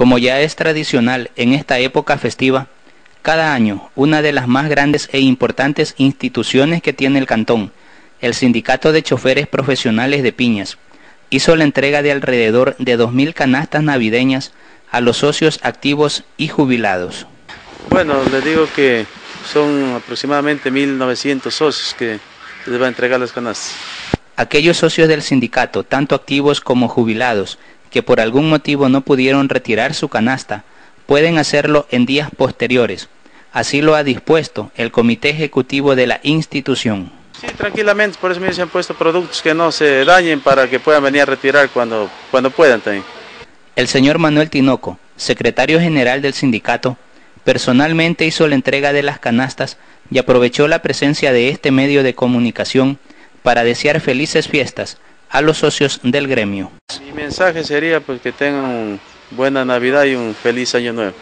Como ya es tradicional en esta época festiva, cada año una de las más grandes e importantes instituciones que tiene el cantón, el Sindicato de Choferes Profesionales de Piñas, hizo la entrega de alrededor de 2.000 canastas navideñas a los socios activos y jubilados. Bueno, les digo que son aproximadamente 1.900 socios que les van a entregar las canastas. Aquellos socios del sindicato, tanto activos como jubilados, que por algún motivo no pudieron retirar su canasta, pueden hacerlo en días posteriores. Así lo ha dispuesto el Comité Ejecutivo de la institución. Sí, tranquilamente, por eso me han puesto productos que no se dañen para que puedan venir a retirar cuando, cuando puedan también. El señor Manuel Tinoco, secretario general del sindicato, personalmente hizo la entrega de las canastas y aprovechó la presencia de este medio de comunicación para desear felices fiestas a los socios del gremio. Mi mensaje sería pues que tengan buena Navidad y un feliz año nuevo.